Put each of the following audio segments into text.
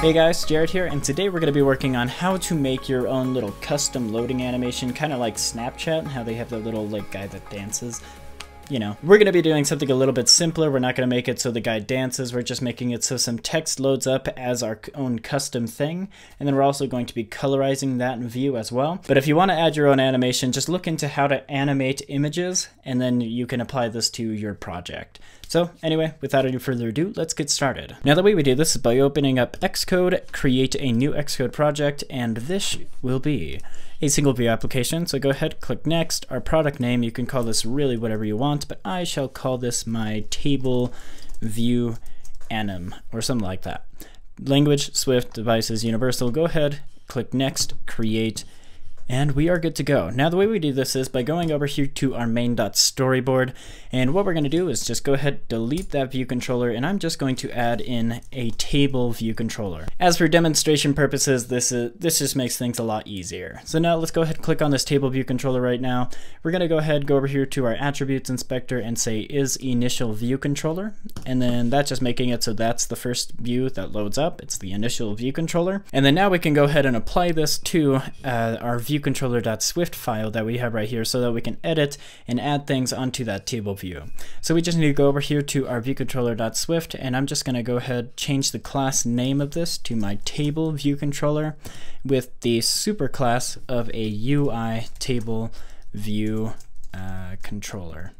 Hey guys, Jared here, and today we're going to be working on how to make your own little custom loading animation, kind of like Snapchat, and how they have the little like guy that dances. You know, we're going to be doing something a little bit simpler. We're not going to make it so the guy dances. We're just making it so some text loads up as our own custom thing. And then we're also going to be colorizing that in view as well. But if you want to add your own animation, just look into how to animate images, and then you can apply this to your project. So anyway, without any further ado, let's get started. Now the way we do this is by opening up Xcode, create a new Xcode project, and this will be a single view application. So go ahead, click next. Our product name, you can call this really whatever you want, but I shall call this my table view anim or something like that. Language, Swift, devices, universal. Go ahead, click next, create, and we are good to go. Now the way we do this is by going over here to our main.storyboard and what we're going to do is just go ahead delete that view controller and I'm just going to add in a table view controller. As for demonstration purposes this is this just makes things a lot easier. So now let's go ahead and click on this table view controller right now. We're going to go ahead go over here to our attributes inspector and say is initial view controller and then that's just making it so that's the first view that loads up. It's the initial view controller and then now we can go ahead and apply this to uh, our view viewcontroller.swift file that we have right here so that we can edit and add things onto that table view. So we just need to go over here to our viewcontroller.swift and I'm just going to go ahead change the class name of this to my table view controller with the superclass of a UI table view uh, controller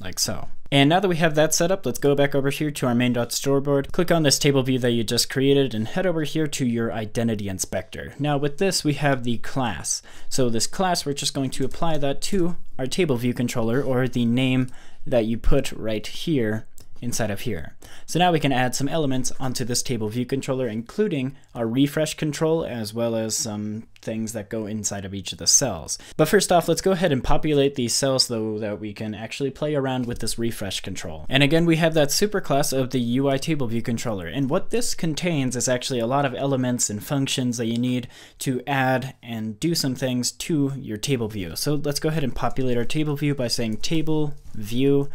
like so. And now that we have that set up, let's go back over here to our main.storyboard, click on this table view that you just created, and head over here to your identity inspector. Now with this, we have the class. So this class, we're just going to apply that to our table view controller, or the name that you put right here inside of here. So now we can add some elements onto this table view controller, including our refresh control, as well as some things that go inside of each of the cells. But first off, let's go ahead and populate these cells though that we can actually play around with this refresh control. And again, we have that superclass of the UI table view controller. And what this contains is actually a lot of elements and functions that you need to add and do some things to your table view. So let's go ahead and populate our table view by saying table view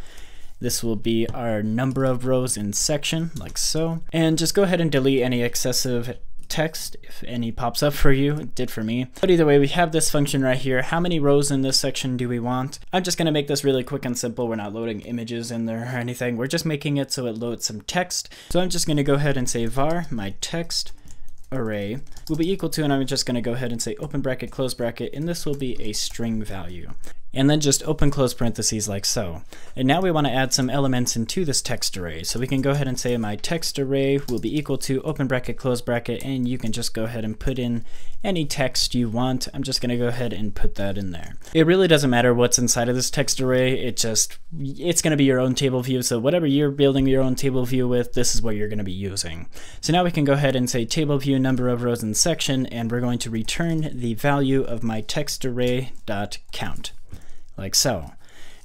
this will be our number of rows in section, like so. And just go ahead and delete any excessive text if any pops up for you. It did for me. But either way, we have this function right here. How many rows in this section do we want? I'm just going to make this really quick and simple. We're not loading images in there or anything. We're just making it so it loads some text. So I'm just going to go ahead and say var my text array will be equal to, and I'm just going to go ahead and say open bracket, close bracket, and this will be a string value and then just open close parentheses like so. And now we want to add some elements into this text array. So we can go ahead and say my text array will be equal to open bracket, close bracket, and you can just go ahead and put in any text you want. I'm just going to go ahead and put that in there. It really doesn't matter what's inside of this text array. It just, it's going to be your own table view. So whatever you're building your own table view with, this is what you're going to be using. So now we can go ahead and say table view number of rows in section, and we're going to return the value of my text array dot count like so.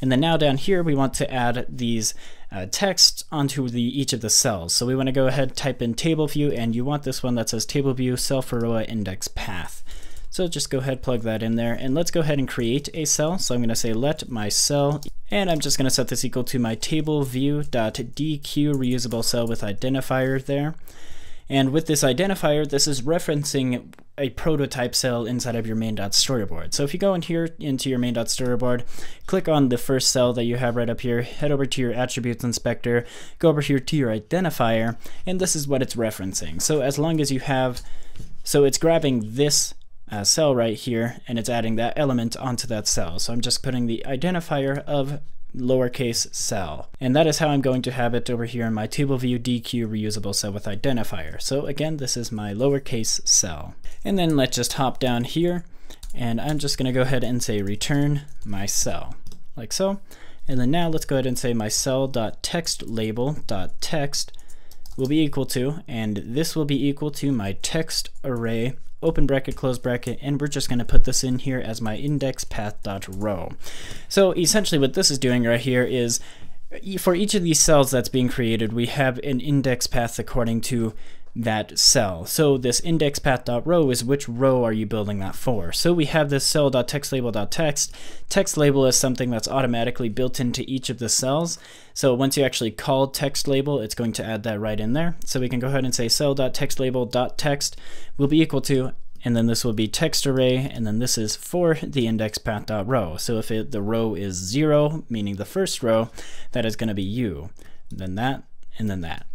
And then now down here, we want to add these uh, text onto the each of the cells. So we want to go ahead, type in table view, and you want this one that says table view cell for row index path. So just go ahead, plug that in there, and let's go ahead and create a cell. So I'm going to say let my cell, and I'm just going to set this equal to my table view dot dequeue reusable cell with identifier there. And with this identifier, this is referencing a prototype cell inside of your main.storyboard. So if you go in here into your main.storyboard, click on the first cell that you have right up here, head over to your attributes inspector, go over here to your identifier, and this is what it's referencing. So as long as you have, so it's grabbing this uh, cell right here, and it's adding that element onto that cell. So I'm just putting the identifier of lowercase cell. And that is how I'm going to have it over here in my table view dequeue reusable cell with identifier. So again, this is my lowercase cell. And then let's just hop down here and I'm just gonna go ahead and say return my cell, like so. And then now let's go ahead and say my cell.text label.text will be equal to, and this will be equal to my text array open bracket, close bracket, and we're just going to put this in here as my index path dot row. So essentially what this is doing right here is for each of these cells that's being created, we have an index path according to that cell. So this index path.row is which row are you building that for? So we have this cell.textlabel.text. Text label is something that's automatically built into each of the cells. So once you actually call text label, it's going to add that right in there. So we can go ahead and say cell.textlabel.text will be equal to and then this will be text array, and then this is for the index path.row. So if it, the row is zero, meaning the first row, that is going to be you, then that, and then that.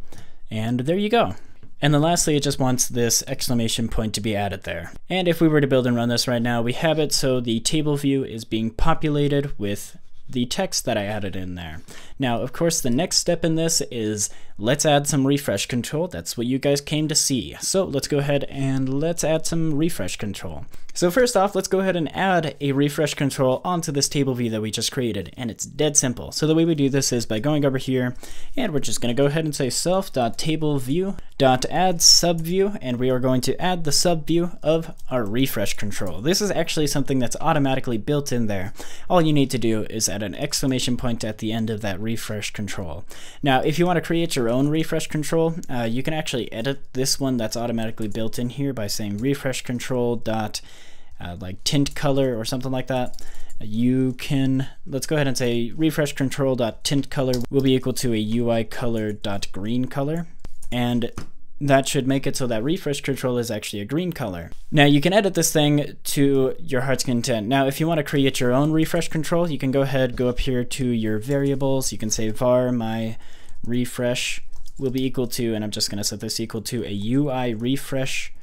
And there you go. And then lastly, it just wants this exclamation point to be added there. And if we were to build and run this right now, we have it so the table view is being populated with the text that I added in there. Now, of course, the next step in this is let's add some refresh control. That's what you guys came to see. So let's go ahead and let's add some refresh control. So first off, let's go ahead and add a refresh control onto this table view that we just created, and it's dead simple. So the way we do this is by going over here, and we're just gonna go ahead and say self.tableview.add subview, and we are going to add the subview of our refresh control. This is actually something that's automatically built in there. All you need to do is add an exclamation point at the end of that refresh control. Now, if you wanna create your own refresh control, uh, you can actually edit this one that's automatically built in here by saying refresh control dot uh, like tint color or something like that, you can, let's go ahead and say refresh control dot tint color will be equal to a UI color dot green color. And that should make it so that refresh control is actually a green color. Now you can edit this thing to your heart's content. Now if you want to create your own refresh control, you can go ahead, go up here to your variables. You can say var my refresh will be equal to, and I'm just going to set this equal to a UI refresh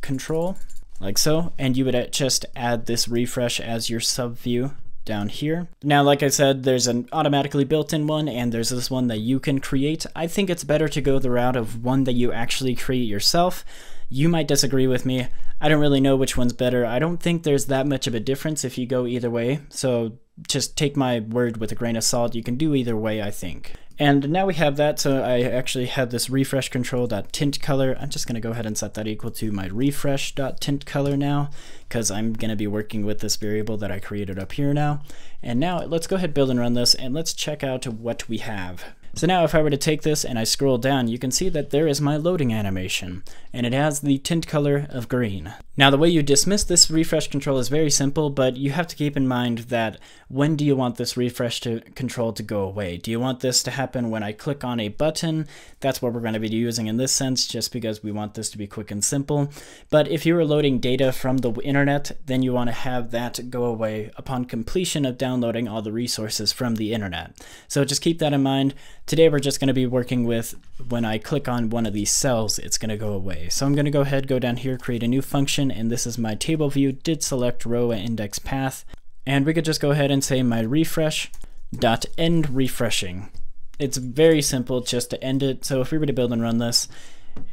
control like so, and you would just add this refresh as your sub view down here. Now, like I said, there's an automatically built-in one, and there's this one that you can create. I think it's better to go the route of one that you actually create yourself. You might disagree with me. I don't really know which one's better. I don't think there's that much of a difference if you go either way, so just take my word with a grain of salt. You can do either way, I think. And now we have that, so I actually have this refresh control.tint color. I'm just going to go ahead and set that equal to my refresh.tint color now, because I'm going to be working with this variable that I created up here now. And now let's go ahead, build and run this, and let's check out what we have. So now if I were to take this and I scroll down, you can see that there is my loading animation, and it has the tint color of green. Now the way you dismiss this refresh control is very simple, but you have to keep in mind that when do you want this refresh to control to go away? Do you want this to happen when I click on a button? That's what we're going to be using in this sense, just because we want this to be quick and simple. But if you are loading data from the internet, then you want to have that go away upon completion of downloading all the resources from the internet. So just keep that in mind. Today we're just going to be working with when I click on one of these cells, it's going to go away. So I'm going to go ahead, go down here, create a new function, and this is my table view, did select row index path. And we could just go ahead and say my refresh dot end refreshing. It's very simple just to end it. So if we were to build and run this,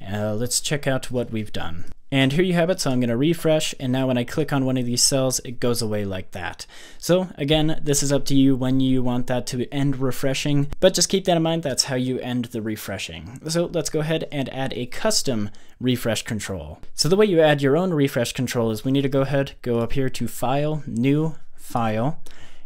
uh, let's check out what we've done. And here you have it, so I'm going to refresh, and now when I click on one of these cells, it goes away like that. So again, this is up to you when you want that to end refreshing, but just keep that in mind, that's how you end the refreshing. So let's go ahead and add a custom refresh control. So the way you add your own refresh control is we need to go ahead, go up here to File, New, File,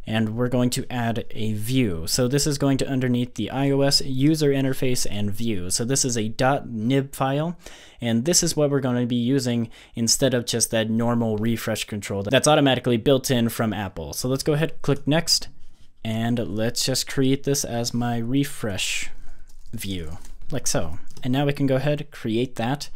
and we're going to add a view. So this is going to underneath the iOS user interface and view. So this is a .nib file, and this is what we're going to be using instead of just that normal refresh control that's automatically built in from Apple. So let's go ahead, click next, and let's just create this as my refresh view, like so. And now we can go ahead, create that,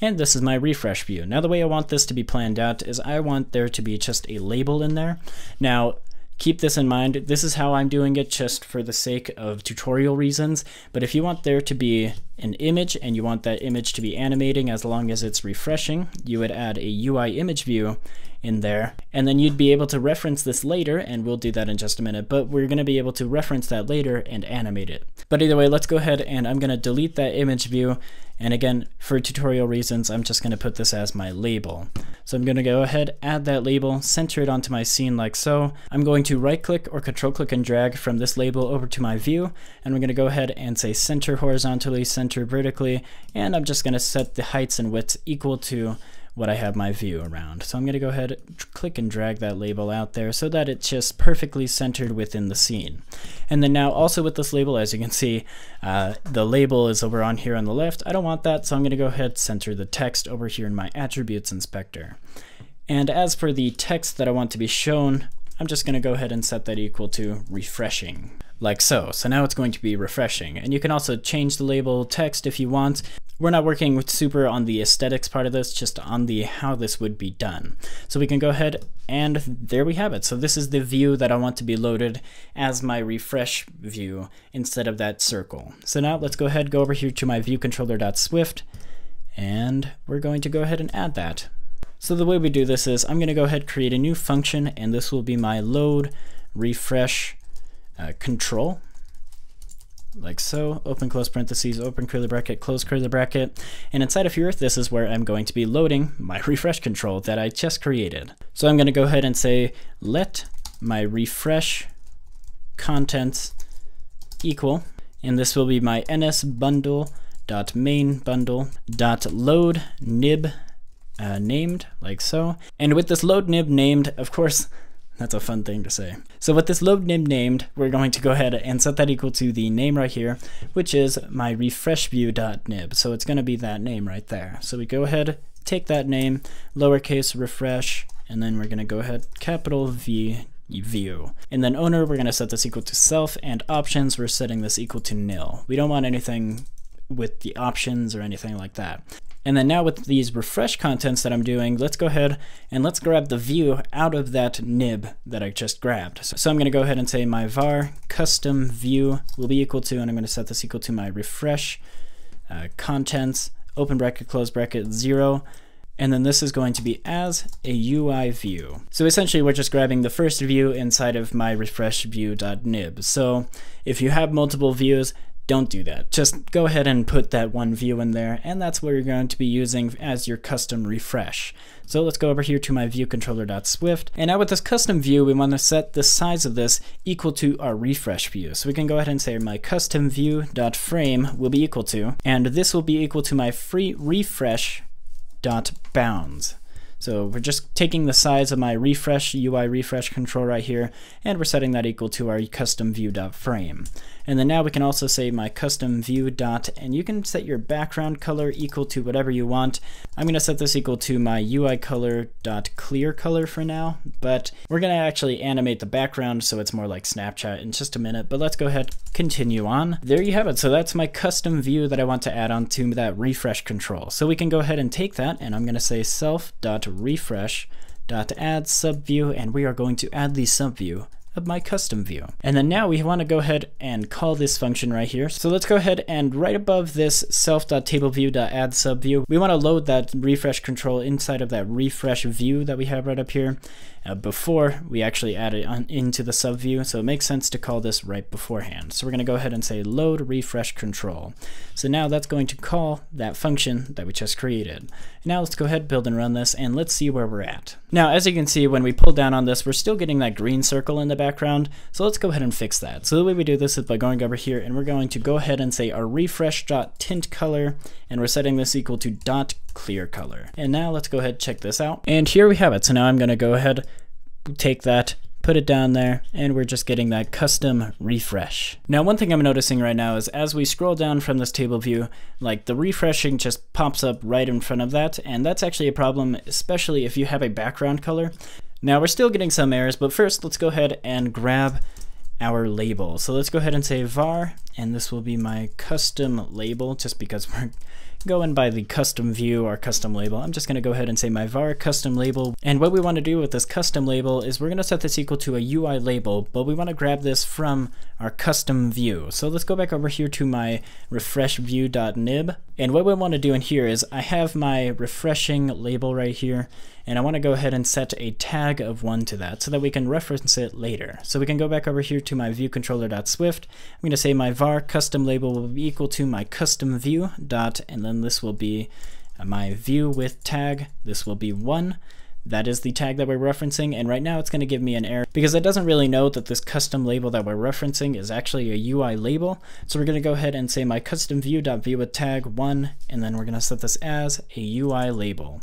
and this is my refresh view. Now the way I want this to be planned out is I want there to be just a label in there. Now keep this in mind. This is how I'm doing it just for the sake of tutorial reasons. But if you want there to be an image and you want that image to be animating as long as it's refreshing, you would add a UI image view in there. And then you'd be able to reference this later, and we'll do that in just a minute, but we're gonna be able to reference that later and animate it. But either way, let's go ahead and I'm gonna delete that image view. And again, for tutorial reasons, I'm just gonna put this as my label. So I'm gonna go ahead, add that label, center it onto my scene like so. I'm going to right click or control click and drag from this label over to my view. And we're gonna go ahead and say center horizontally, center vertically. And I'm just gonna set the heights and widths equal to what I have my view around. So I'm going to go ahead, and click and drag that label out there so that it's just perfectly centered within the scene. And then now also with this label, as you can see, uh, the label is over on here on the left. I don't want that, so I'm going to go ahead center the text over here in my attributes inspector. And as for the text that I want to be shown, I'm just going to go ahead and set that equal to refreshing like so. So now it's going to be refreshing. And you can also change the label text if you want. We're not working with super on the aesthetics part of this, just on the how this would be done. So we can go ahead and there we have it. So this is the view that I want to be loaded as my refresh view instead of that circle. So now let's go ahead, go over here to my view controller.swift, and we're going to go ahead and add that. So the way we do this is I'm going to go ahead create a new function and this will be my load refresh uh, control like so, open close parentheses, open curly bracket, close curly bracket, and inside of here, this is where I'm going to be loading my refresh control that I just created. So I'm going to go ahead and say let my refresh contents equal, and this will be my ns bundle dot main bundle dot load nib uh, named like so. And with this load nib named, of course, that's a fun thing to say. So with this load nib named, we're going to go ahead and set that equal to the name right here, which is my refresh view.nib. So it's going to be that name right there. So we go ahead, take that name, lowercase refresh, and then we're going to go ahead, capital V view. And then owner, we're going to set this equal to self, and options, we're setting this equal to nil. We don't want anything with the options or anything like that. And then now with these refresh contents that I'm doing, let's go ahead and let's grab the view out of that nib that I just grabbed. So, so I'm going to go ahead and say my var custom view will be equal to, and I'm going to set this equal to my refresh uh, contents, open bracket, close bracket, zero. And then this is going to be as a UI view. So essentially we're just grabbing the first view inside of my refresh view.nib. So if you have multiple views, don't do that. Just go ahead and put that one view in there, and that's what you're going to be using as your custom refresh. So let's go over here to my view controller.swift, and now with this custom view, we want to set the size of this equal to our refresh view. So we can go ahead and say my custom view.frame will be equal to, and this will be equal to my free refresh dot bounds. So we're just taking the size of my refresh UI refresh control right here, and we're setting that equal to our custom view dot frame. And then now we can also say my custom view dot, and you can set your background color equal to whatever you want. I'm gonna set this equal to my UI color dot clear color for now, but we're gonna actually animate the background so it's more like Snapchat in just a minute, but let's go ahead, continue on. There you have it. So that's my custom view that I want to add on to that refresh control. So we can go ahead and take that, and I'm gonna say self dot refresh dot add subview, and we are going to add the subview of my custom view. And then now we want to go ahead and call this function right here. So let's go ahead and right above this self.tableview.add subview, we want to load that refresh control inside of that refresh view that we have right up here uh, before we actually add it on, into the subview. So it makes sense to call this right beforehand. So we're going to go ahead and say load refresh control. So now that's going to call that function that we just created. Now let's go ahead, build and run this, and let's see where we're at. Now, as you can see, when we pull down on this, we're still getting that green circle in the background. So let's go ahead and fix that. So the way we do this is by going over here, and we're going to go ahead and say our refresh.tint color, and we're setting this equal to dot clear color. And now let's go ahead check this out. And here we have it. So now I'm going to go ahead, take that, put it down there, and we're just getting that custom refresh. Now, one thing I'm noticing right now is as we scroll down from this table view, like the refreshing just pops up right in front of that, and that's actually a problem, especially if you have a background color. Now, we're still getting some errors, but first, let's go ahead and grab our label. So let's go ahead and say var, and this will be my custom label, just because we're go in by the custom view or custom label. I'm just going to go ahead and say my var custom label. And what we want to do with this custom label is we're going to set this equal to a UI label, but we want to grab this from our custom view. So let's go back over here to my refresh view.nib. And what we want to do in here is I have my refreshing label right here, and I want to go ahead and set a tag of one to that so that we can reference it later. So we can go back over here to my view controller.swift. I'm going to say my var custom label will be equal to my custom view dot, and then this will be my view with tag. This will be one. That is the tag that we're referencing, and right now it's going to give me an error because it doesn't really know that this custom label that we're referencing is actually a UI label. So we're going to go ahead and say my custom view.view with tag 1, and then we're going to set this as a UI label.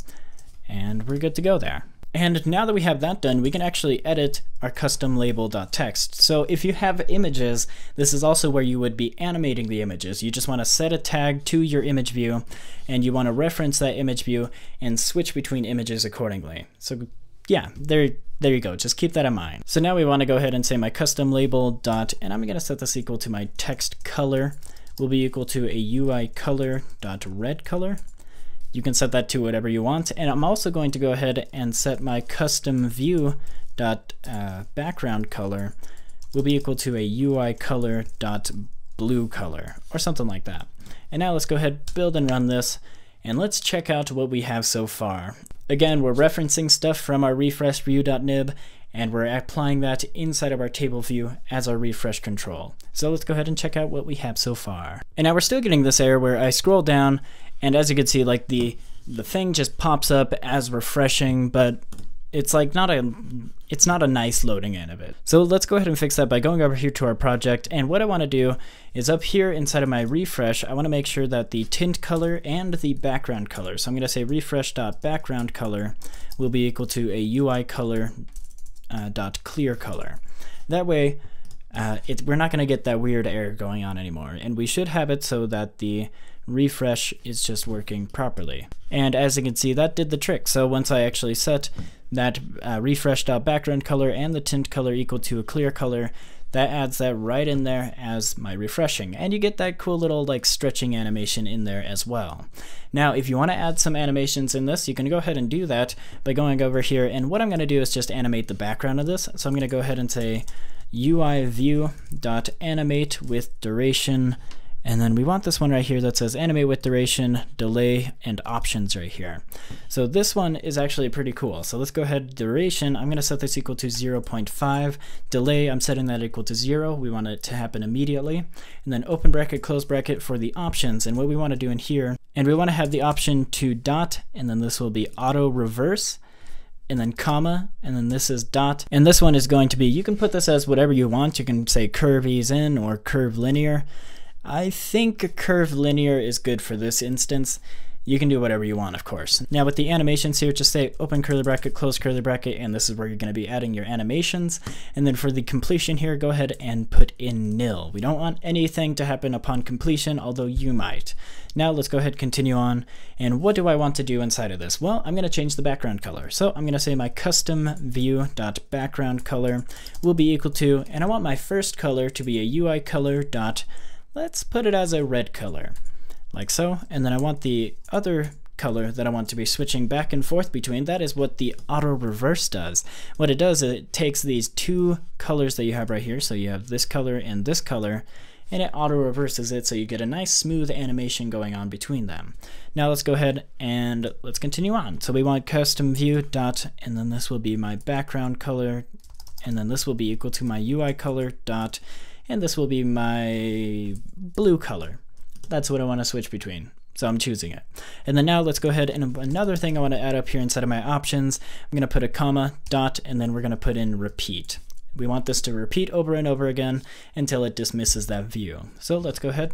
and we're good to go there. And now that we have that done, we can actually edit our custom label.txt. So if you have images, this is also where you would be animating the images. You just want to set a tag to your image view, and you want to reference that image view and switch between images accordingly. So yeah, there, there you go. Just keep that in mind. So now we want to go ahead and say my custom label dot, and I'm going to set this equal to my text color will be equal to a UI color dot red color. You can set that to whatever you want. And I'm also going to go ahead and set my custom view dot uh, background color will be equal to a UI color dot blue color or something like that. And now let's go ahead, build and run this, and let's check out what we have so far. Again, we're referencing stuff from our refresh view.nib, and we're applying that inside of our table view as our refresh control. So let's go ahead and check out what we have so far. And now we're still getting this error where I scroll down and as you can see, like the the thing just pops up as refreshing, but it's like not a it's not a nice loading end of it. So let's go ahead and fix that by going over here to our project. And what I want to do is up here inside of my refresh, I want to make sure that the tint color and the background color. So I'm going to say refresh.background color will be equal to a UI color uh, dot clear color. That way, uh, it, we're not going to get that weird error going on anymore. And we should have it so that the refresh is just working properly. And as you can see, that did the trick. So once I actually set that uh, refreshed out background color and the tint color equal to a clear color, that adds that right in there as my refreshing. And you get that cool little like stretching animation in there as well. Now, if you want to add some animations in this, you can go ahead and do that by going over here. And what I'm going to do is just animate the background of this. So I'm going to go ahead and say UI view dot animate with duration and then we want this one right here that says animate with duration, delay, and options right here. So this one is actually pretty cool. So let's go ahead, duration, I'm gonna set this equal to 0.5. Delay, I'm setting that equal to zero. We want it to happen immediately. And then open bracket, close bracket for the options. And what we wanna do in here, and we wanna have the option to dot, and then this will be auto reverse and then comma, and then this is dot. And this one is going to be, you can put this as whatever you want. You can say curve in or curve linear. I think curve linear is good for this instance. You can do whatever you want, of course. Now with the animations here, just say open curly bracket, close curly bracket, and this is where you're gonna be adding your animations. And then for the completion here, go ahead and put in nil. We don't want anything to happen upon completion, although you might. Now let's go ahead and continue on. And what do I want to do inside of this? Well, I'm gonna change the background color. So I'm gonna say my custom view dot background color will be equal to, and I want my first color to be a UI color dot let's put it as a red color, like so. And then I want the other color that I want to be switching back and forth between. That is what the auto reverse does. What it does is it takes these two colors that you have right here, so you have this color and this color, and it auto reverses it so you get a nice smooth animation going on between them. Now let's go ahead and let's continue on. So we want custom view dot, and then this will be my background color, and then this will be equal to my UI color dot, and this will be my blue color. That's what I want to switch between. So I'm choosing it. And then now let's go ahead and another thing I want to add up here inside of my options, I'm going to put a comma, dot, and then we're going to put in repeat. We want this to repeat over and over again until it dismisses that view. So let's go ahead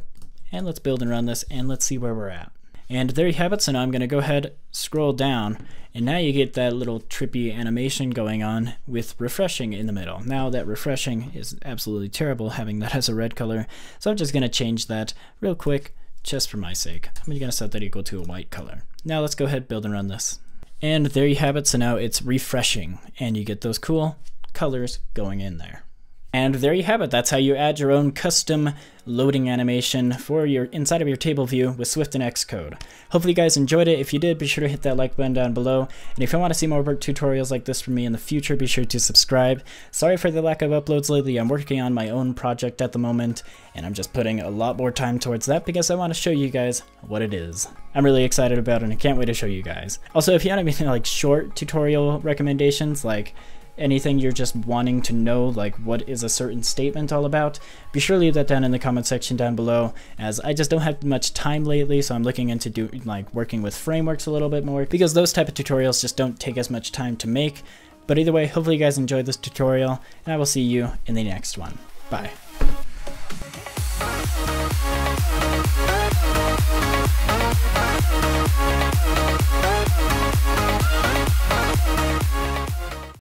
and let's build and run this and let's see where we're at. And there you have it. So now I'm going to go ahead, scroll down, and now you get that little trippy animation going on with refreshing in the middle. Now that refreshing is absolutely terrible having that as a red color. So I'm just going to change that real quick just for my sake. I'm going to set that equal to a white color. Now let's go ahead, build and run this. And there you have it. So now it's refreshing and you get those cool colors going in there. And there you have it. That's how you add your own custom loading animation for your inside of your table view with Swift and Xcode. Hopefully you guys enjoyed it. If you did, be sure to hit that like button down below. And if you want to see more work tutorials like this from me in the future, be sure to subscribe. Sorry for the lack of uploads lately. I'm working on my own project at the moment, and I'm just putting a lot more time towards that because I want to show you guys what it is. I'm really excited about it and I can't wait to show you guys. Also, if you want any like short tutorial recommendations, like anything you're just wanting to know, like what is a certain statement all about, be sure to leave that down in the comment section down below, as I just don't have much time lately, so I'm looking into do, like working with frameworks a little bit more, because those type of tutorials just don't take as much time to make. But either way, hopefully you guys enjoyed this tutorial, and I will see you in the next one. Bye.